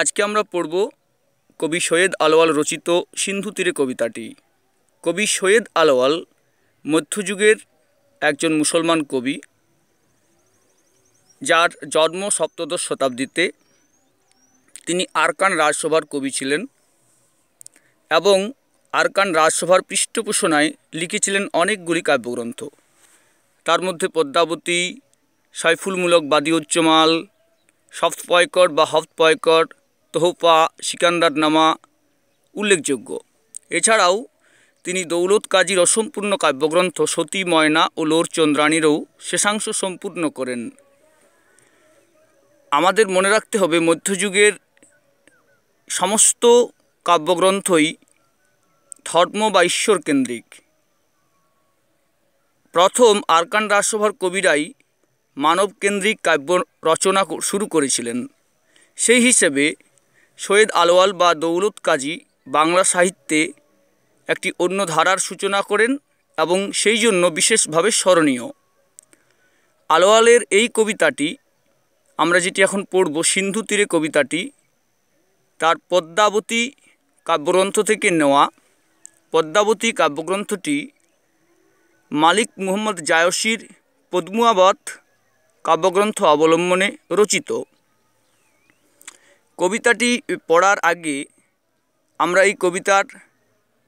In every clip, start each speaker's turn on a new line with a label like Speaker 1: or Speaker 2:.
Speaker 1: আজকে আমরা পড়ব কবি সৈয়দ আলওয়াল রচিত সিন্ধু তীরে কবিতাটি। কবি সৈয়দ আলওয়াল মধ্যযুগের একজন মুসলমান কবি, যার জন্ম সপ্তদশ শতাব্দীতে তিনি আরকান রাজসভার কবি ছিলেন এবং আরকান রাজসভার পৃষ্ঠপোষণায় লিখেছিলেন অনেকগুলি কাব্যগ্রন্থ। তার মধ্যে পদ্মাবতী, সাইফুলমূলক বাদিউজ্জমাল সফট পয়কট বা হফত পয়কট তোহপা সিকান্দার নামা উল্লেখযোগ্য। এছাড়াও তিনি দৌলত কাজীর অসম্পূর্ণ কাব্যগ্রন্থ সতী ময়না ও লোর চন্দ্রাণীরও শেষাংশ সম্পূর্ণ করেন। আমাদের মনে রাখতে হবে, মধ্যযুগের সমস্ত কাব্যগ্রন্থই ধর্ম বা ঈশ্বর কেন্দ্রিক। প্রথম আরকান রাজসভার কবিরাই মানবকেন্দ্রিক কাব্য রচনা শুরু করেছিলেন। সেই হিসেবে সৈয়দ আলওয়াল বা দৌলত কাজী বাংলা সাহিত্যে একটি অন্য ধারার সূচনা করেন এবং সেই জন্য বিশেষভাবে স্মরণীয়। আলওয়ালের এই কবিতাটি, আমরা যেটি এখন পড়ব সিন্ধু তীরে কবিতাটি, তার পদ্মাবতী কাব্যগ্রন্থ থেকে নেওয়া পদ্মাবতী কাব্যগ্রন্থটি মালিক মুহম্মদ জায়সির পদ্মুয়াবত কাব্যগ্রন্থ অবলম্বনে রচিত। কবিতাটি পড়ার আগে আমরা এই কবিতার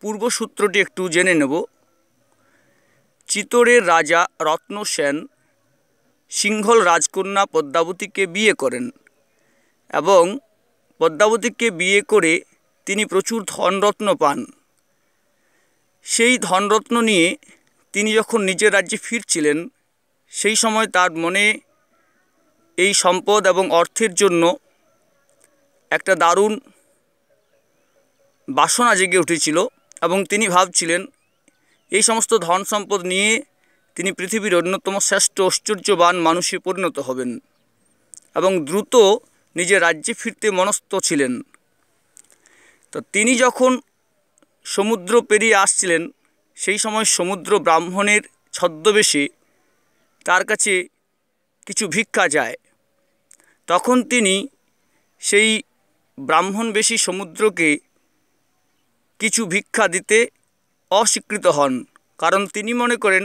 Speaker 1: পূর্বসূত্রটি একটু জেনে নেব। চিতোরের রাজা রত্ন সেন সিংহল রাজকন্যা পদ্মাবতীকে বিয়ে করেন এবং পদ্মাবতীকে বিয়ে করে তিনি প্রচুর ধনরত্ন পান। সেই ধনরত্ন নিয়ে তিনি যখন নিজের রাজ্যে ফিরছিলেন, সেই সময় তার মনে এই সম্পদ এবং অর্থের জন্য একটা দারুণ বাসনা জেগে উঠেছিল এবং তিনি ভাবছিলেন, এই সমস্ত ধন সম্পদ নিয়ে তিনি পৃথিবীর অন্যতম শ্রেষ্ঠ ঐশ্বর্যবান মানুষে পরিণত হবেন এবং দ্রুত নিজের রাজ্যে ফিরতে মনস্থ ছিলেন। তো তিনি যখন সমুদ্র পেরিয়ে আসছিলেন, সেই সময় সমুদ্র ব্রাহ্মণের ছদ্মবেশে তার কাছে কিছু ভিক্ষা যায়। তখন তিনি সেই ব্রাহ্মণবেশী সমুদ্রকে কিছু ভিক্ষা দিতে অস্বীকৃত হন, কারণ তিনি মনে করেন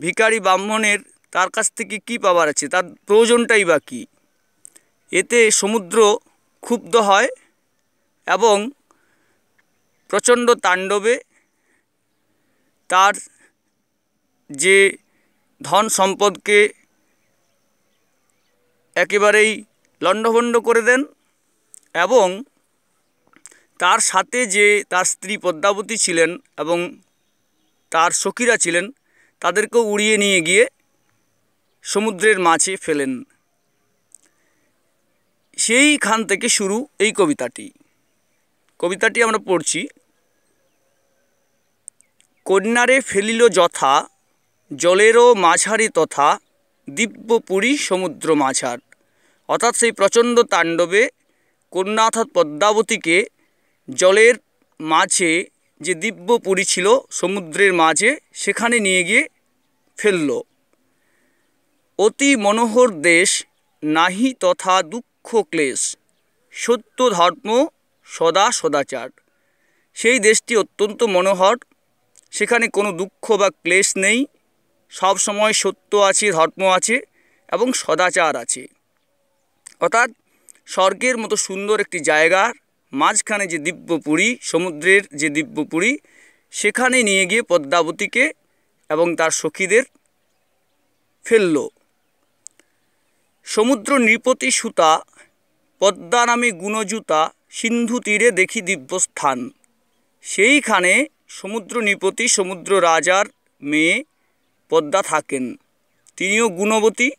Speaker 1: ভিকারি ব্রাহ্মণের তার কাছ থেকে কি পাবার আছে, তার প্রয়োজনটাই বা কী? এতে সমুদ্র ক্ষুব্ধ হয় এবং প্রচণ্ড তাণ্ডবে তার যে ধন সম্পদকে একেবারেই লণ্ডভণ্ড করে দেন। এবং তার সাথে যে তার স্ত্রী পদ্মাবতী ছিলেন এবং তার সখীরা ছিলেন, তাদেরকেও উড়িয়ে নিয়ে গিয়ে সমুদ্রের মাঝে ফেলেন। সেইখান থেকে শুরু এই কবিতাটি। কবিতাটি আমরা পড়ছি, কন্যারে ফেলিল যথা, জলেরও মাঝারি তথা, দিব্যপুরী সমুদ্র মাঝার। অর্থাৎ সেই প্রচণ্ড তাণ্ডবে কন্যা অর্থাৎ পদ্মাবতীকে জলের মাঝে যে দিব্য পুরী ছিল, সমুদ্রের মাঝে, সেখানে নিয়ে গিয়ে ফেলল। অতি মনোহর দেশ, নাহি তথা দুঃখ ক্লেশ, সত্য ধর্ম সদা সদাচার। সেই দেশটি অত্যন্ত মনোহর, সেখানে কোনো দুঃখ বা ক্লেশ নেই সব সময় সত্য আছে, ধর্ম আছে এবং সদাচার আছে। অর্থাৎ স্বর্গের মতো সুন্দর একটি জায়গার মাঝখানে যে দিব্যপুরী সমুদ্রের যে দিব্যপুরী সেখানে নিয়ে গিয়ে পদ্মাবতীকে এবং তার সখীদের ফেলল। সমুদ্র নৃপতি সুতা, পদ্মা নামে গুণজুতা, সিন্ধু তীরে দেখি দিব্যস্থান। সেইখানে সমুদ্র নৃপতি, সমুদ্র রাজার মেয়ে পদ্মা থাকেন। তিনিও গুণবতী।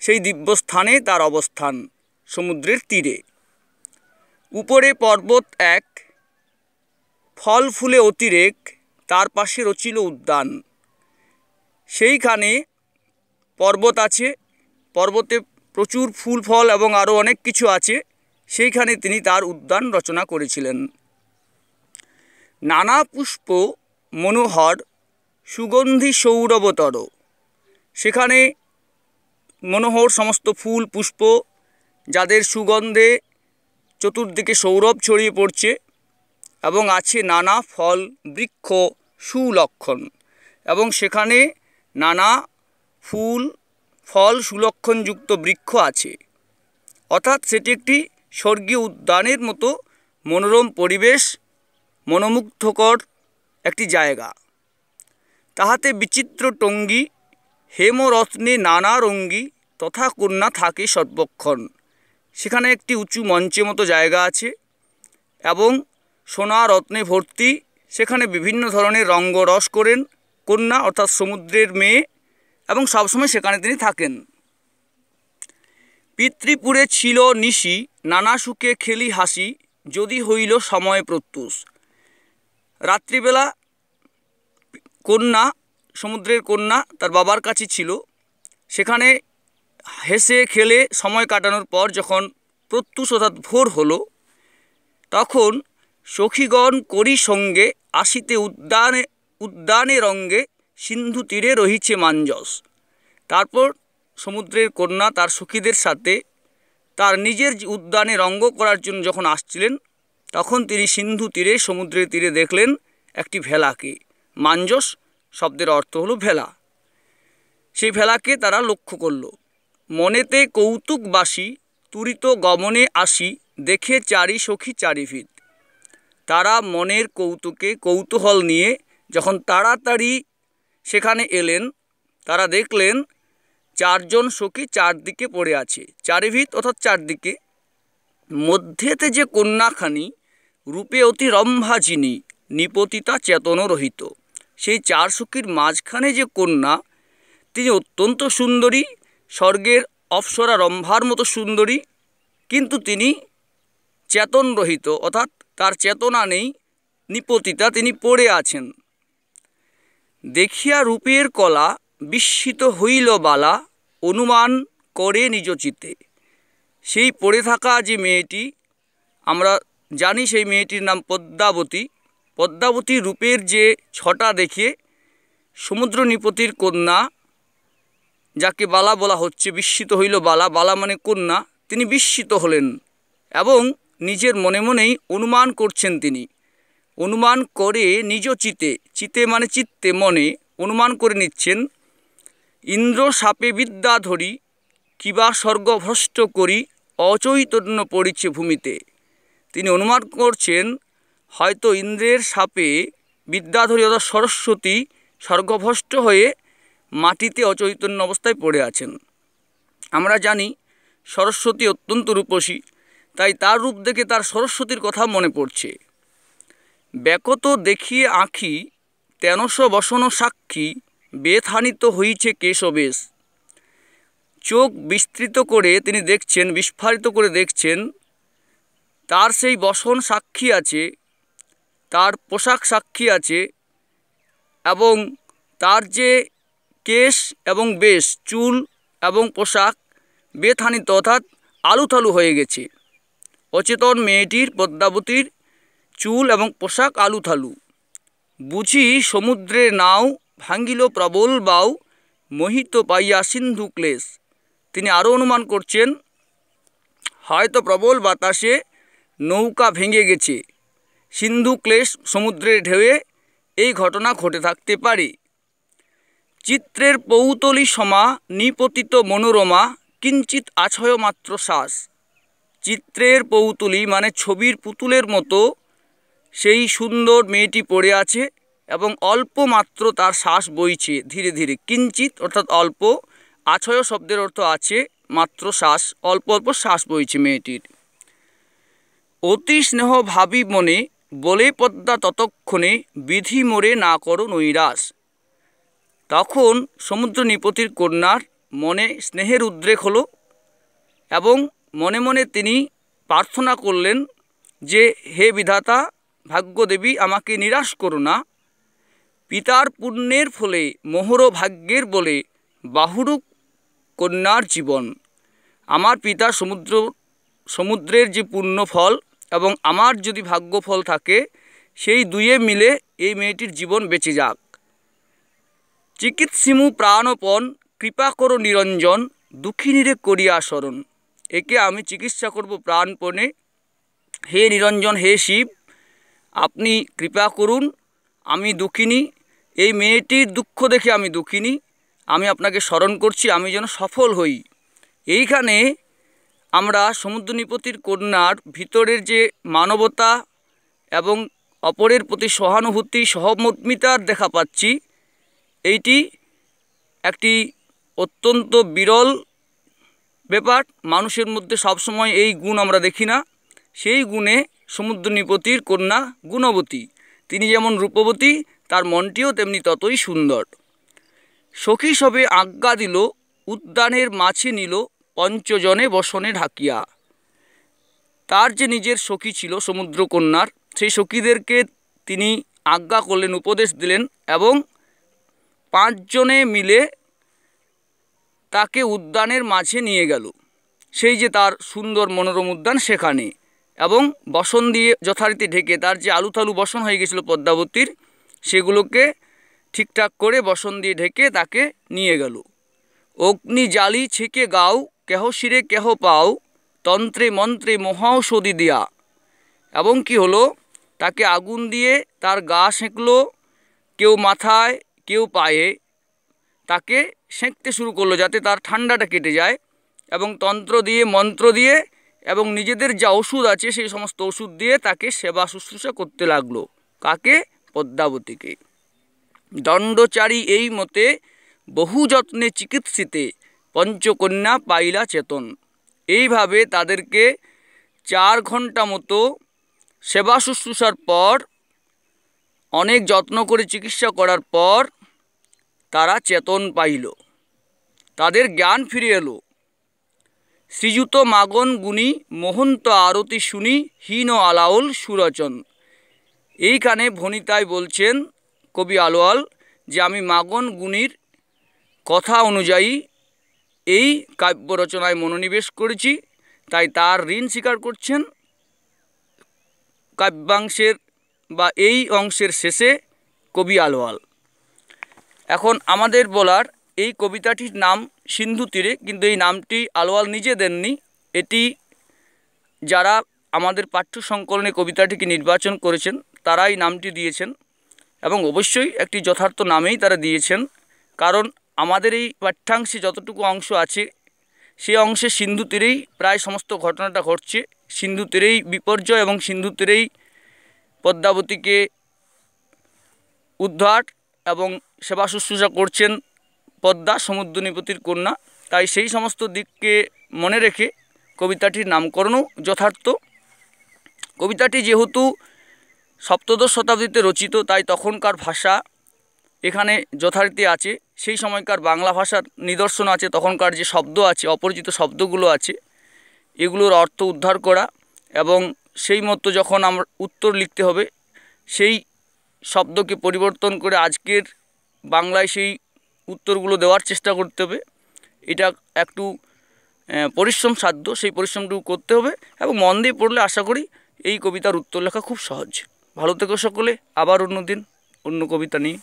Speaker 1: সেই দিব্যস্থানে তার অবস্থান। সমুদ্রের তীরে। উপরে পর্বত এক, ফল ফুলে অতিরেক, তার পাশে রচিল উদ্যান। সেইখানে পর্বত আছে, পর্বতে প্রচুর ফুল, ফল এবং আরও অনেক কিছু আছে। সেইখানে তিনি তার উদ্যান রচনা করেছিলেন। নানা পুষ্প, মনোহর, সুগন্ধি সৌরভতর। সেখানে মনোহর সমস্ত ফুল, পুষ্প যাদের সুগন্ধে চতুর্দিকে সৌরভ ছড়িয়ে পড়ছে এবং আছে নানা ফল, বৃক্ষ, সুলক্ষণ এবং সেখানে নানা ফুল, ফল, সুলক্ষণযুক্ত বৃক্ষ আছে। অর্থাৎ সেটি একটি স্বর্গীয় উদ্যানের মতো মনোরম পরিবেশ, মনোমুগ্ধকর একটি জায়গা। তাহাতে বিচিত্র টঙ্গী, হেমরত্নে নানা রঙ্গী তথা কন্যা থাকে সর্বক্ষণ। সেখানে একটি উঁচু মঞ্চের মতো জায়গা আছে এবং সোনা রত্নে ভর্তি। সেখানে বিভিন্ন ধরনের রঙ্গরস করেন কন্যা অর্থাৎ সমুদ্রের মেয়ে এবং সবসময় সেখানে তিনি থাকেন। পিতৃপুরে ছিল নিশি, নানা সুখে খেলি হাসি, যদি হইল সময় প্রত্যুষ। রাত্রিবেলা কন্যা, সমুদ্রের কন্যা তার বাবার কাছে ছিল। সেখানে হেসে খেলে সময় কাটানোর পর যখন প্রত্যুষ অর্থাৎ ভোর হলো, তখন সখীগণ করি সঙ্গে আসিতে উদ্যানে উদ্যানে রঙ্গে সিন্ধু তীরে রহিছে মাঞ্জস তারপর সমুদ্রের কন্যা তার সখীদের সাথে তার নিজের উদ্যানে রঙ্গ করার জন্য যখন আসছিলেন, তখন তিনি সিন্ধু তীরে সমুদ্রের তীরে দেখলেন একটি ভেলাকে। মাঞ্জস শব্দের অর্থ হলো ভেলা। সেই ভেলাকে তারা লক্ষ্য করল। মনেতে কৌতুকবাসী তুরিত গমনে আসি, দেখে চারি সখী চারিভিত। তারা মনের কৌতুকে কৌতূহল নিয়ে যখন তাড়াতাড়ি সেখানে এলেন, তারা দেখলেন চারজন সখী চারদিকে পড়ে আছে, চারিভিত অর্থাৎ চারদিকে। মধ্যেতে যে কন্যাখানি, রূপে অতি রম্ভাজিনী, নিপতিতা চেতন রহিত। সেই চার সখীর মাঝখানে যে কন্যা, তিনি অত্যন্ত সুন্দরী স্বর্গের অপ্সরা রম্ভার মতো সুন্দরী, কিন্তু তিনি চেতন রহিত অর্থাৎ তার চেতনা নেই, নিপতিতা তিনি পড়ে আছেন। দেখিয়া রূপের কলা বিস্মিত হইল বালা, অনুমান করে নিজ চিতে সেই পড়ে থাকা যে মেয়েটি, আমরা জানি সেই মেয়েটির নাম পদ্মাবতী। পদ্মাবতী রূপের যে ছটা দেখে সমুদ্র নিপতির কন্যা যাকে বালা বলা হচ্ছে, বিস্মিত হইল বালা। বালা মানে কন্যা, তিনি বিস্মিত হলেন এবং নিজের মনে মনেই অনুমান করছেন তিনি। অনুমান করে নিজ চিতে চিতে মানে চিত্তে মনে অনুমান করে নিচ্ছেন, ইন্দ্র সাপে বিদ্যা ধরি, কিবা স্বর্গভ্রষ্ট করি, অচৈতন্য পড়িছে ভূমিতে। তিনি অনুমান করছেন, হয়তো ইন্দ্রের সাপে বিদ্যাধরী অর্থাৎ সরস্বতী স্বর্গভ্রষ্ট হয়ে মাটিতে অচৈতন্য অবস্থায় পড়ে আছেন। আমরা জানি সরস্বতী অত্যন্ত রূপসী, তাই তার রূপ দেখে তার সরস্বতীর কথা মনে পড়ছে। ব্যাকত দেখিয়ে আঁখি তেনশ বসন সাক্ষী, বেথানিত হইছে কেশবেশ চোখ বিস্তৃত করে তিনি দেখছেন, বিস্ফারিত করে দেখছেন, তার সেই বসন সাক্ষী আছে, তার পোশাক সাক্ষী আছে, এবং তার যে কেশ এবং বেশ, চুল এবং পোশাক বেথানিত অর্থাৎ আলুথালু হয়ে গেছে। অচেতন মেয়েটির পদ্মাবতীর চুল এবং পোশাক আলুথালু। বুঝি সমুদ্রের নাও ভাঙ্গিল প্রবল বাউ, মোহিত পাইয়া সিন্ধু ক্লেশ। তিনি আরও অনুমান করছেন, হয়তো প্রবল বাতাসে নৌকা ভেঙে গেছে। সিন্ধু ক্লেশ সমুদ্রের ঢেউয়ে এই ঘটনা ঘটে থাকতে পারে। চিত্রের পৌতলি সমা নিপতিত মনোরমা কিঞ্চিত আছয় মাত্র শ্বাস চিত্রের পৌতুলি মানে ছবির পুতুলের মতো, সেই সুন্দর মেয়েটি পড়ে আছে এবং অল্প মাত্র তার শ্বাস বইছে ধীরে ধীরে। কিঞ্চিত অর্থাৎ অল্প, আছয় শব্দের অর্থ আছে মাত্র শ্বাস, অল্প অল্প শ্বাস বইছে মেয়েটির। অতি স্নেহ ভাবি মনে বলে পদ্মা ততক্ষণে, বিধি মোরে না করো নৈরাস তখন সমুদ্র নিপতির কন্যার মনে স্নেহের উদ্রেক হলো এবং মনে মনে তিনি প্রার্থনা করলেন যে, হে বিধাতা, ভাগ্যদেবী, আমাকে নিরাশ করো না। পিতার পুণ্যের ফলে মোহর ভাগ্যের বলে বাহুরুক কন্যার জীবন। আমার পিতা সমুদ্র, সমুদ্রের যে পুণ্য ফল এবং আমার যদি ভাগ্যফল থাকে, সেই দুয়ে মিলে এই মেয়েটির জীবন বেঁচে যাক। চিকিৎসিমু প্রাণপণ, কৃপা করো নিরঞ্জন, দুঃখিনীরে করিয়া স্মরণ একে আমি চিকিৎসা করব প্রাণপণে। হে নিরঞ্জন, হে শিব, আপনি কৃপা করুন, আমি দুঃখিনী। এই মেয়েটির দুঃখ দেখে আমি দুঃখিনী। আমি আপনাকে স্মরণ করছি, আমি যেন সফল হই। এইখানে আমরা সমুদ্র নিপতির কন্যার ভিতরের যে মানবতা এবং অপরের প্রতি সহানুভূতি, সহমর্মিতার দেখা পাচ্ছি। এইটি একটি অত্যন্ত বিরল ব্যাপার। মানুষের মধ্যে সবসময় এই গুণ আমরা দেখি না। সেই গুণে সমুদ্র নিপতির কন্যা গুণবতী। তিনি যেমন রূপবতী, তার মনটিও তেমনি ততই সুন্দর। সখী সবে আজ্ঞা দিল, উদ্যানের মাছে নিল পঞ্চজনে বসনে ঢাকিয়া। তার যে নিজের সখী ছিল সমুদ্রকন্যার, সেই সখীদেরকে তিনি আজ্ঞা করলেন, উপদেশ দিলেন এবং পাঁচজনে মিলে তাকে উদ্যানের মাঝে নিয়ে গেল। সেই যে তার সুন্দর মনোরম উদ্যান সেখানে। এবং বসন দিয়ে যথারীতি ঢেকে তার যে আলুথালু বসন হয়ে গেছিল পদ্মাবতীর, সেগুলোকে ঠিকঠাক করে বসন দিয়ে ঢেকে তাকে নিয়ে গেল। অগ্নি জালি ছেকে গাও, কেহ শিরে কেহ পাও, তন্ত্রে মন্ত্রে মহাঔষধি দেয়া। এবং কি হলো, তাকে আগুন দিয়ে তার গা সেঁকলো, কেউ মাথায় কেউ পায়ে তাকে সেঁকতে শুরু করল যাতে তার ঠান্ডাটা কেটে যায় এবং তন্ত্র দিয়ে, মন্ত্র দিয়ে এবং নিজেদের যা ওষুধ আছে সেই সমস্ত ওষুধ দিয়ে তাকে সেবা শুশ্রূষা করতে লাগল কাকে? পদ্মাবতীকে। দণ্ডচারী এই মতে বহু যত্নে চিকিৎসিতে পঞ্চকন্যা পাইলা চেতন। এইভাবে তাদেরকে চার ঘণ্টা মতো সেবা শুশ্রূষার পর, অনেক যত্ন করে চিকিৎসা করার পর তারা চেতন পাইল। তাদের জ্ঞান ফিরে এলো। শ্রীযুত মাগন গুণী মহন্ত আরতি শুনি হীন আলাউল সুরচন। এইখানে ভনিতায় বলছেন, কবি আলোয়াল, যে আমি মাগন গুণীর কথা অনুযায়ী এই কাব্য রচনায় মনোনিবেশ করেছি, তাই তার ঋণ স্বীকার করছেন। কাব্যাংশের বা এই অংশের শেষে কবি আলোয়াল। এখন আমাদের বলার এই কবিতাটির নাম সিন্ধু তীরে, কিন্তু এই নামটি আলোয়াল নিজে দেননি। এটি যারা আমাদের পাঠ্য সংকলনে কবিতাটিকে নির্বাচন করেছেন, তারাই নামটি দিয়েছেন এবং অবশ্যই একটি যথার্থ নামেই তারা দিয়েছেন। কারণ আমাদের এই পাঠ্যাংশে যতটুকু অংশ আছে সেই অংশে সিন্ধু তীরেই প্রায় সমস্ত ঘটনাটা ঘটছে। সিন্ধু তীরেই বিপর্যয় এবং সিন্ধু তীরেই পদ্মাবতীকে উদ্ধার এবং সেবা শুশ্রূষা করছেন পদ্মা সমুদ্র নিপতির কন্যা। তাই সেই সমস্ত দিককে মনে রেখে কবিতাটির নামকরণও যথার্থ। কবিতাটি যেহেতু সপ্তদশ শতাব্দীতে রচিত, তাই তখনকার ভাষা এখানে যথারীতি আছে। সেই সময়কার বাংলা ভাষার নিদর্শন আছে, তখনকার যে শব্দ আছে, অপরিচিত শব্দগুলো আছে, এগুলোর অর্থ উদ্ধার করা এবং সেই মতো যখন আমরা উত্তর লিখতে হবে, সেই শব্দকে পরিবর্তন করে আজকের বাংলায় সেই উত্তরগুলো দেওয়ার চেষ্টা করতে হবে। এটা একটু পরিশ্রম সাধ্য, সেই পরিশ্রমটুকু করতে হবে এবং মন দিয়ে পড়লে আশা করি এই কবিতার উত্তর লেখা খুব সহজ। ভালো থেকো সকলে, আবার অন্য দিন অন্য কবিতা নিয়ে।